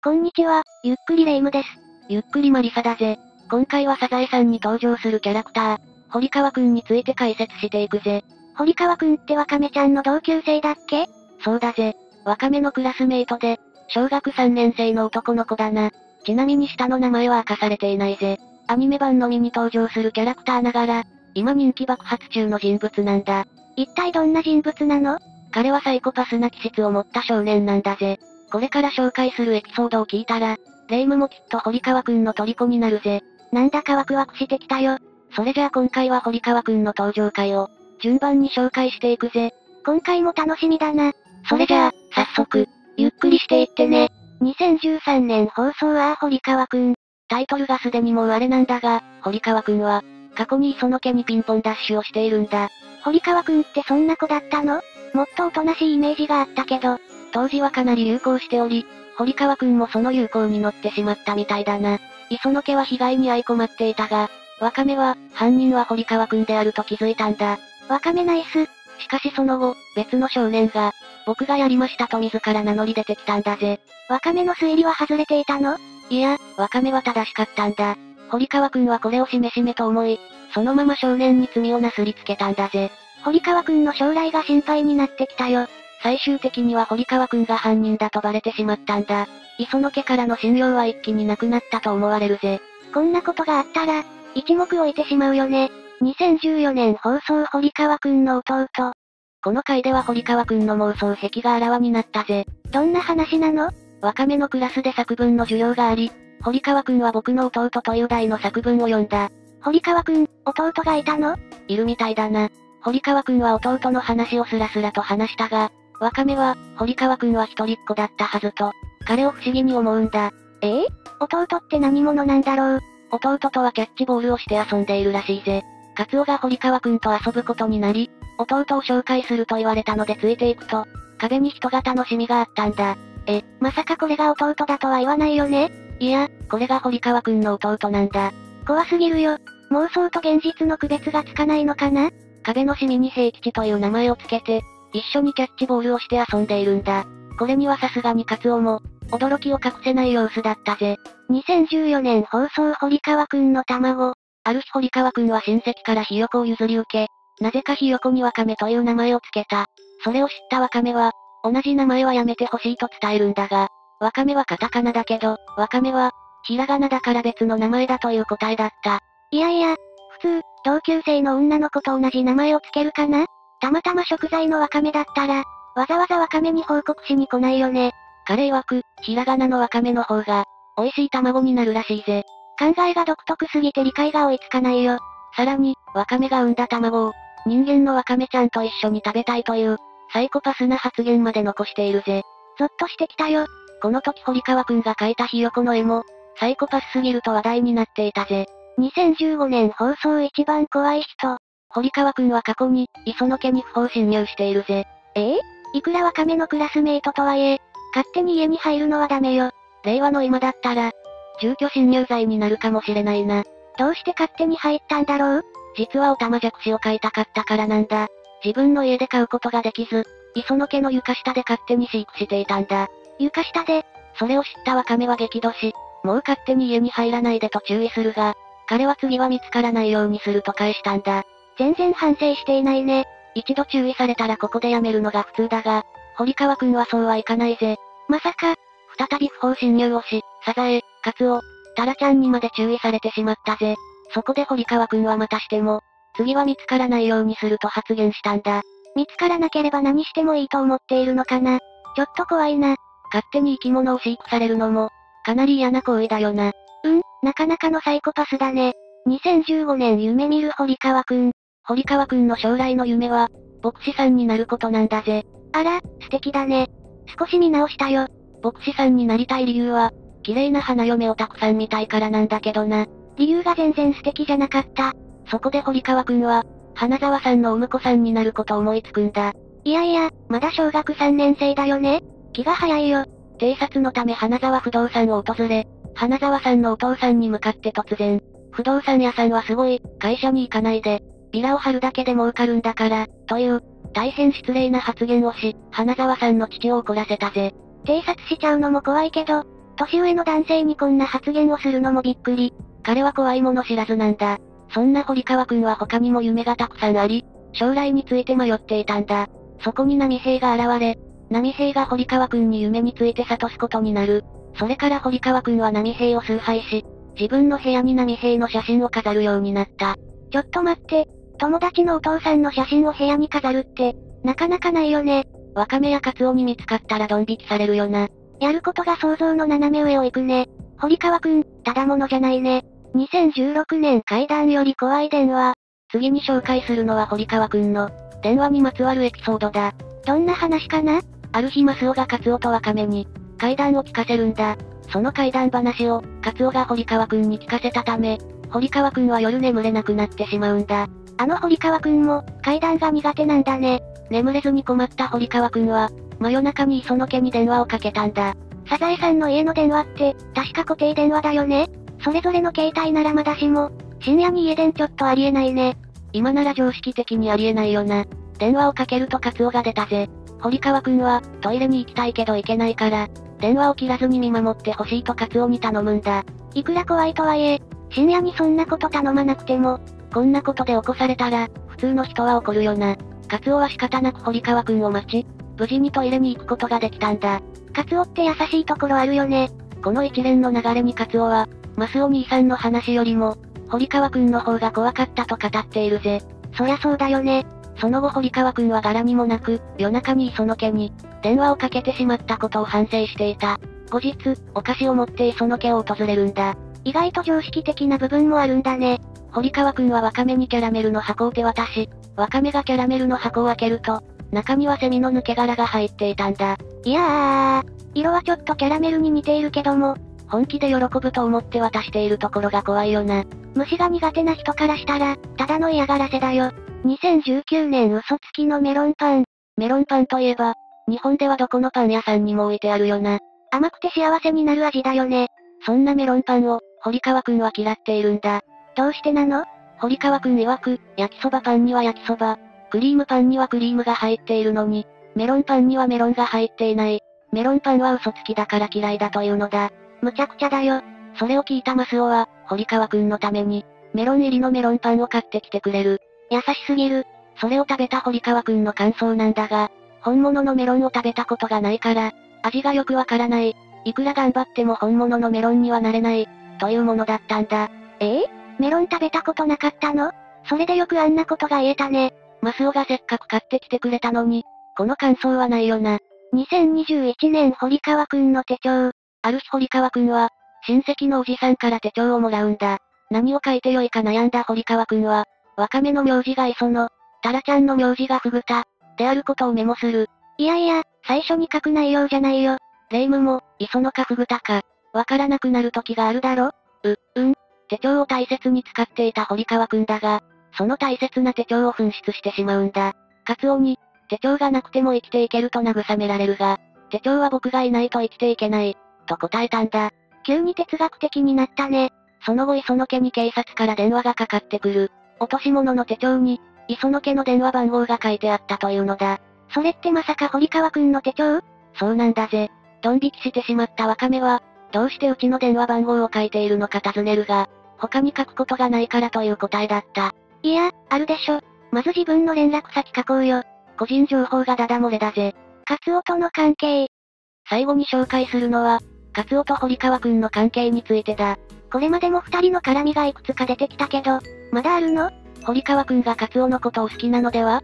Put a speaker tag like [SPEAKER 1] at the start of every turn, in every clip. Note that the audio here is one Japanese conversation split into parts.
[SPEAKER 1] こんにちは、ゆっくりレ夢ムです。
[SPEAKER 2] ゆっくりマリサだぜ。今回はサザエさんに登場するキャラクター、堀川くんについて解説していくぜ。
[SPEAKER 1] 堀川くんってワカメちゃんの同級生だっけ？
[SPEAKER 2] そうだぜ。ワカメのクラスメイトで、小学3年生の男の子だな。ちなみに下の名前は明かされていないぜ。アニメ版のみに登場するキャラクターながら、今人気爆発中の人物なんだ。
[SPEAKER 1] 一体どんな人物なの？
[SPEAKER 2] 彼はサイコパスな気質を持った少年なんだぜ。これから紹介するエピソードを聞いたら、レ夢ムもきっと堀川くんの虜になるぜ。
[SPEAKER 1] なんだかワクワクしてきたよ。
[SPEAKER 2] それじゃあ今回は堀川くんの登場回を、順番に紹介していくぜ。
[SPEAKER 1] 今回も楽しみだな。
[SPEAKER 2] それじゃあ、早速、ゆっくりしていってね。
[SPEAKER 1] 2013年放送は堀川くん。
[SPEAKER 2] タイトルがすでにもうあれなんだが、堀川くんは、過去に磯野家にピンポンダッシュをしているんだ。
[SPEAKER 1] 堀川くんってそんな子だったの？もっとおとなしいイメージがあったけど、
[SPEAKER 2] 当時はかなり流行しており、堀川くんもその流行に乗ってしまったみたいだな。磯野家は被害に遭い困っていたが、ワカメは、犯人は堀川くんであると気づいたんだ。
[SPEAKER 1] ワカメナイス。
[SPEAKER 2] しかしその後、別の少年が、僕がやりましたと自ら名乗り出てきたんだぜ。
[SPEAKER 1] ワカメの推理は外れていたの？
[SPEAKER 2] いや、ワカメは正しかったんだ。堀川くんはこれをしめしめと思い、そのまま少年に罪をなすりつけたんだぜ。
[SPEAKER 1] 堀川くんの将来が心配になってきたよ。
[SPEAKER 2] 最終的には堀川くんが犯人だとバレてしまったんだ。磯野家からの信用は一気になくなったと思われるぜ。
[SPEAKER 1] こんなことがあったら、一目置いてしまうよね。2014年放送堀川くんの弟。
[SPEAKER 2] この回では堀川くんの妄想癖があらわになったぜ。
[SPEAKER 1] どんな話なの？
[SPEAKER 2] ワカメのクラスで作文の授業があり、堀川くんは僕の弟という題の作文を読んだ。
[SPEAKER 1] 堀川くん、弟がいたの？
[SPEAKER 2] いるみたいだな。堀川くんは弟の話をスラスラと話したが、ワカメは、堀川くんは一人っ子だったはずと、彼を不思議に思うんだ。
[SPEAKER 1] え？え弟って何者なんだろう？
[SPEAKER 2] 弟とはキャッチボールをして遊んでいるらしいぜ。カツオが堀川くんと遊ぶことになり、弟を紹介すると言われたのでついていくと、壁に人型のシミがあったんだ。
[SPEAKER 1] え、まさかこれが弟だとは言わないよね？
[SPEAKER 2] いや、これが堀川くんの弟なんだ。
[SPEAKER 1] 怖すぎるよ。妄想と現実の区別がつかないのかな？
[SPEAKER 2] 壁のシミに平吉という名前をつけて、一緒にキャッチボールをして遊んでいるんだ。これにはさすがにカツオも、驚きを隠せない様子だったぜ。
[SPEAKER 1] 2014年放送堀川くんの卵。
[SPEAKER 2] ある日堀川くんは親戚からひよこを譲り受け、なぜかひよこにワカメという名前をつけた。それを知ったワカメは、同じ名前はやめてほしいと伝えるんだが、ワカメはカタカナだけど、ワカメは、ひらがなだから別の名前だという答えだった。
[SPEAKER 1] いやいや、普通、同級生の女の子と同じ名前をつけるかな？たまたま食材のワカメだったら、わざわざワカメに報告しに来ないよね。
[SPEAKER 2] 彼曰く、ひらがなのワカメの方が、美味しい卵になるらしいぜ。
[SPEAKER 1] 考えが独特すぎて理解が追いつかないよ。
[SPEAKER 2] さらに、ワカメが産んだ卵を、人間のワカメちゃんと一緒に食べたいという、サイコパスな発言まで残しているぜ。
[SPEAKER 1] ゾッとしてきたよ。
[SPEAKER 2] この時堀川くんが描いたひよこの絵も、サイコパスすぎると話題になっていたぜ。
[SPEAKER 1] 2015年放送一番怖い人。
[SPEAKER 2] 堀川くんは過去に、磯野家に不法侵入しているぜ。
[SPEAKER 1] ええいくらワカメのクラスメイトとはいえ、勝手に家に入るのはダメよ。
[SPEAKER 2] 令和の今だったら、住居侵入罪になるかもしれないな。
[SPEAKER 1] どうして勝手に入ったんだろう？
[SPEAKER 2] 実はオタマジャクシを飼いたかったからなんだ。自分の家で飼うことができず、磯野家の床下で勝手に飼育していたんだ。
[SPEAKER 1] 床下で、
[SPEAKER 2] それを知ったワカメは激怒し、もう勝手に家に入らないでと注意するが、彼は次は見つからないようにすると返したんだ。
[SPEAKER 1] 全然反省していないね。
[SPEAKER 2] 一度注意されたらここでやめるのが普通だが、堀川くんはそうはいかないぜ。
[SPEAKER 1] まさか、
[SPEAKER 2] 再び不法侵入をし、サザエ、カツオ、タラちゃんにまで注意されてしまったぜ。そこで堀川くんはまたしても、次は見つからないようにすると発言したんだ。
[SPEAKER 1] 見つからなければ何してもいいと思っているのかな。ちょっと怖いな。
[SPEAKER 2] 勝手に生き物を飼育されるのも、かなり嫌な行為だよな。
[SPEAKER 1] うん、なかなかのサイコパスだね。2015年夢見る堀川くん。
[SPEAKER 2] 堀川くんの将来の夢は、牧師さんになることなんだぜ。
[SPEAKER 1] あら、素敵だね。少し見直したよ。
[SPEAKER 2] 牧師さんになりたい理由は、綺麗な花嫁をたくさん見たいからなんだけどな。
[SPEAKER 1] 理由が全然素敵じゃなかった。
[SPEAKER 2] そこで堀川くんは、花沢さんのお婿さんになることを思いつくんだ。
[SPEAKER 1] いやいや、まだ小学3年生だよね。気が早いよ。
[SPEAKER 2] 偵察のため花沢不動産を訪れ、花沢さんのお父さんに向かって突然、不動産屋さんはすごい、会社に行かないで、ビラを貼るだけで儲かるんだから、という、大変失礼な発言をし、花沢さんの父を怒らせたぜ。
[SPEAKER 1] 偵察しちゃうのも怖いけど、年上の男性にこんな発言をするのもびっくり。
[SPEAKER 2] 彼は怖いもの知らずなんだ。そんな堀川くんは他にも夢がたくさんあり、将来について迷っていたんだ。そこに波平が現れ、波平が堀川くんに夢について諭すことになる。それから堀川くんは波平を崇拝し、自分の部屋に波平の写真を飾るようになった。
[SPEAKER 1] ちょっと待って、友達のお父さんの写真を部屋に飾るって、なかなかないよね。
[SPEAKER 2] ワカメやカツオに見つかったらドン引きされるよな。
[SPEAKER 1] やることが想像の斜め上を行くね。堀川くん、ただものじゃないね。2016年階段より怖い電話。
[SPEAKER 2] 次に紹介するのは堀川くんの、電話にまつわるエピソードだ。
[SPEAKER 1] どんな話かな？
[SPEAKER 2] ある日マスオがカツオとワカメに、階段を聞かせるんだ。その階段話を、カツオが堀川くんに聞かせたため、堀川くんは夜眠れなくなってしまうんだ。
[SPEAKER 1] あの堀川くんも、階段が苦手なんだね。
[SPEAKER 2] 眠れずに困った堀川くんは、真夜中に磯野家に電話をかけたんだ。
[SPEAKER 1] サザエさんの家の電話って、確か固定電話だよねそれぞれの携帯ならまだしも、深夜に家電ちょっとありえないね。
[SPEAKER 2] 今なら常識的にありえないよな。電話をかけるとカツオが出たぜ。堀川くんは、トイレに行きたいけど行けないから、電話を切らずに見守ってほしいとカツオに頼むんだ。
[SPEAKER 1] いくら怖いとはいえ、深夜にそんなこと頼まなくても、
[SPEAKER 2] こんなことで起こされたら、普通の人は怒るよな。カツオは仕方なく堀川くんを待ち、無事にトイレに行くことができたんだ。
[SPEAKER 1] カツオって優しいところあるよね。
[SPEAKER 2] この一連の流れにカツオは、マスオ兄さんの話よりも、堀川くんの方が怖かったと語っているぜ。
[SPEAKER 1] そりゃそうだよね。
[SPEAKER 2] その後堀川くんは柄にもなく、夜中に磯野家に、電話をかけてしまったことを反省していた。後日、お菓子を持って磯野家を訪れるんだ。
[SPEAKER 1] 意外と常識的な部分もあるんだね。
[SPEAKER 2] 堀川くんはワカメにキャラメルの箱を手渡し、ワカメがキャラメルの箱を開けると、中にはセミの抜け殻が入っていたんだ。
[SPEAKER 1] いやー、色はちょっとキャラメルに似ているけども、
[SPEAKER 2] 本気で喜ぶと思って渡しているところが怖いよな。
[SPEAKER 1] 虫が苦手な人からしたら、ただの嫌がらせだよ。2019年嘘つきのメロンパン。
[SPEAKER 2] メロンパンといえば、日本ではどこのパン屋さんにも置いてあるよな。
[SPEAKER 1] 甘くて幸せになる味だよね。
[SPEAKER 2] そんなメロンパンを、堀川くんは嫌っているんだ。
[SPEAKER 1] どうしてなの？
[SPEAKER 2] 堀川くん曰く、焼きそばパンには焼きそば、クリームパンにはクリームが入っているのに、メロンパンにはメロンが入っていない。メロンパンは嘘つきだから嫌いだというのだ。
[SPEAKER 1] むちゃくちゃだよ。
[SPEAKER 2] それを聞いたマスオは、堀川くんのために、メロン入りのメロンパンを買ってきてくれる。
[SPEAKER 1] 優しすぎる。
[SPEAKER 2] それを食べた堀川くんの感想なんだが、本物のメロンを食べたことがないから、味がよくわからない。いくら頑張っても本物のメロンにはなれない。というものだったんだ。
[SPEAKER 1] え？えメロン食べたことなかったの？それでよくあんなことが言えたね。
[SPEAKER 2] マスオがせっかく買ってきてくれたのに、この感想はないよな。
[SPEAKER 1] 2021年堀川くんの手帳。
[SPEAKER 2] ある日堀川くんは、親戚のおじさんから手帳をもらうんだ。何を書いてよいか悩んだ堀川くんは、ワカメの名字が磯野、タラちゃんの名字がフグタ、であることをメモする。
[SPEAKER 1] いやいや、最初に書く内容じゃないよ。
[SPEAKER 2] 霊夢も、磯野かフグタか、わからなくなる時があるだろ？う、うん。手帳を大切に使っていた堀川くんだが、その大切な手帳を紛失してしまうんだ。カツオに、手帳がなくても生きていけると慰められるが、手帳は僕がいないと生きていけない、と答えたんだ。
[SPEAKER 1] 急に哲学的になったね。
[SPEAKER 2] その後磯野家に警察から電話がかかってくる。落とし物の手帳に、磯野家の電話番号が書いてあったというのだ。
[SPEAKER 1] それってまさか堀川くんの手帳？
[SPEAKER 2] そうなんだぜ。ドン引きしてしまったワカメは、どうしてうちの電話番号を書いているのか尋ねるが、他に書くことがないからという答えだった。
[SPEAKER 1] いや、あるでしょ。まず自分の連絡先書こうよ。
[SPEAKER 2] 個人情報がダダ漏れだぜ。
[SPEAKER 1] カツオとの関係。
[SPEAKER 2] 最後に紹介するのは、カツオと堀川くんの関係についてだ。
[SPEAKER 1] これまでも二人の絡みがいくつか出てきたけど、まだあるの？
[SPEAKER 2] 堀川くんがカツオのことを好きなのでは？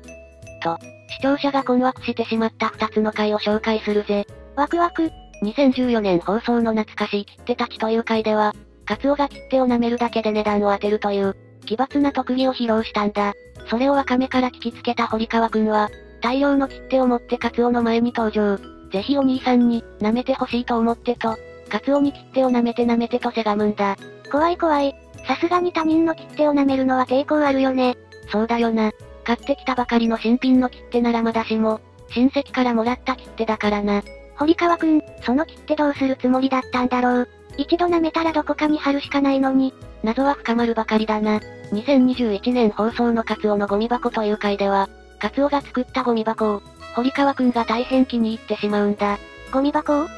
[SPEAKER 2] と、視聴者が困惑してしまった二つの回を紹介するぜ。
[SPEAKER 1] ワクワク。
[SPEAKER 2] 2014年放送の懐かしい切手たちという回では、カツオが切手を舐めるだけで値段を当てるという、奇抜な特技を披露したんだ。それをワカメから聞きつけた堀川くんは、大量の切手を持ってカツオの前に登場。ぜひお兄さんに、舐めてほしいと思ってと、カツオに切手を舐めて舐めてとせがむんだ。
[SPEAKER 1] 怖い怖い。さすがに他人の切手を舐めるのは抵抗あるよね。
[SPEAKER 2] そうだよな。買ってきたばかりの新品の切手ならまだしも、親戚からもらった切手だからな。
[SPEAKER 1] 堀川くん、その切手どうするつもりだったんだろう。一度舐めたらどこかに貼るしかないのに。
[SPEAKER 2] 謎は深まるばかりだな。2021年放送のカツオのゴミ箱という回では、カツオが作ったゴミ箱を、堀川くんが大変気に入ってしまうんだ。
[SPEAKER 1] ゴミ箱を？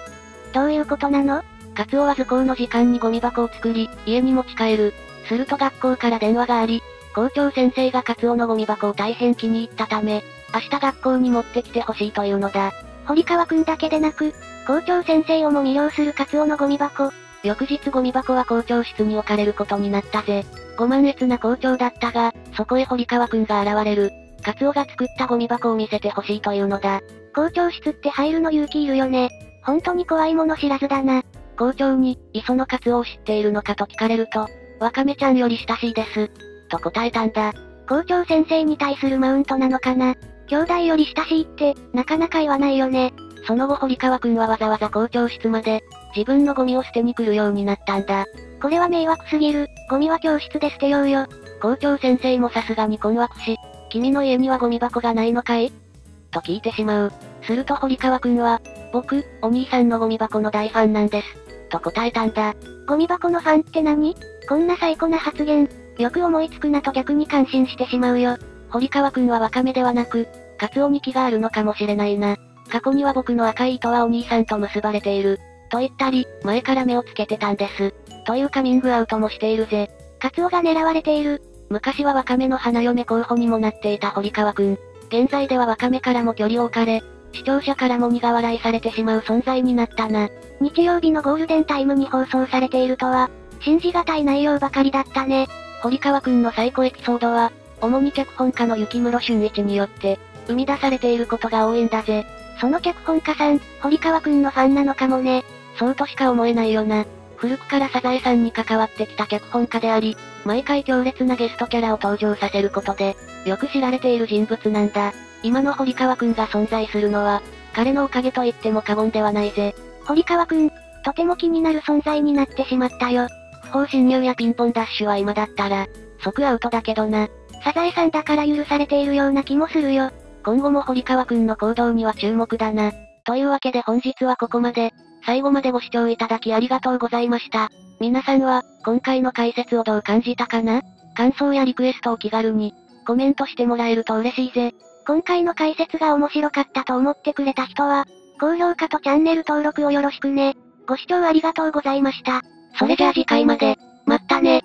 [SPEAKER 1] どういうことなの？
[SPEAKER 2] カツオは図工の時間にゴミ箱を作り、家に持ち帰る。すると学校から電話があり、校長先生がカツオのゴミ箱を大変気に入ったため、明日学校に持ってきてほしいというのだ。
[SPEAKER 1] 堀川くんだけでなく、校長先生をも魅了するカツオのゴミ箱。
[SPEAKER 2] 翌日ゴミ箱は校長室に置かれることになったぜ。ご満悦な校長だったが、そこへ堀川くんが現れる。カツオが作ったゴミ箱を見せてほしいというのだ。
[SPEAKER 1] 校長室って入るの勇気いるよね。本当に怖いもの知らずだな。
[SPEAKER 2] 校長に、磯野カツオを知っているのかと聞かれると、ワカメちゃんより親しいです。と答えたんだ。
[SPEAKER 1] 校長先生に対するマウントなのかな兄弟より親しいって、なかなか言わないよね。
[SPEAKER 2] その後堀川くんはわざわざ校長室まで、自分のゴミを捨てに来るようになったんだ。
[SPEAKER 1] これは迷惑すぎる。ゴミは教室で捨てようよ。
[SPEAKER 2] 校長先生もさすがに困惑し、君の家にはゴミ箱がないのかい？と聞いてしまう。すると堀川くんは、僕、お兄さんのゴミ箱の大ファンなんです。と答えたんだ。
[SPEAKER 1] ゴミ箱のファンって何？こんな最高な発言。よく思いつくなと逆に感心してしまうよ。
[SPEAKER 2] 堀川くんはワカメではなく、カツオに気があるのかもしれないな。過去には僕の赤い糸はお兄さんと結ばれている。と言ったり、前から目をつけてたんです。というカミングアウトもしているぜ。
[SPEAKER 1] カツオが狙われている。
[SPEAKER 2] 昔はワカメの花嫁候補にもなっていた堀川くん。現在ではワカメからも距離を置かれ、視聴者からも苦笑いされてしまう存在になったな。
[SPEAKER 1] 日曜日のゴールデンタイムに放送されているとは、信じがたい内容ばかりだったね。
[SPEAKER 2] 堀川くんの最高エピソードは、主に脚本家の雪室俊一によって、生み出されていることが多いんだぜ。
[SPEAKER 1] その脚本家さん、堀川くんのファンなのかもね。
[SPEAKER 2] そうとしか思えないよな。古くからサザエさんに関わってきた脚本家であり、毎回強烈なゲストキャラを登場させることで、よく知られている人物なんだ。今の堀川くんが存在するのは、彼のおかげと言っても過言ではないぜ。
[SPEAKER 1] 堀川くん、とても気になる存在になってしまったよ。
[SPEAKER 2] 不法侵入やピンポンダッシュは今だったら、即アウトだけどな。
[SPEAKER 1] サザエさんだから許されているような気もするよ。
[SPEAKER 2] 今後も堀川くんの行動には注目だな。というわけで本日はここまで。最後までご視聴いただきありがとうございました。皆さんは、今回の解説をどう感じたかな？感想やリクエストを気軽に、コメントしてもらえると嬉しいぜ。
[SPEAKER 1] 今回の解説が面白かったと思ってくれた人は、高評価とチャンネル登録をよろしくね。ご視聴ありがとうございました。
[SPEAKER 2] それじゃあ次回まで。まったね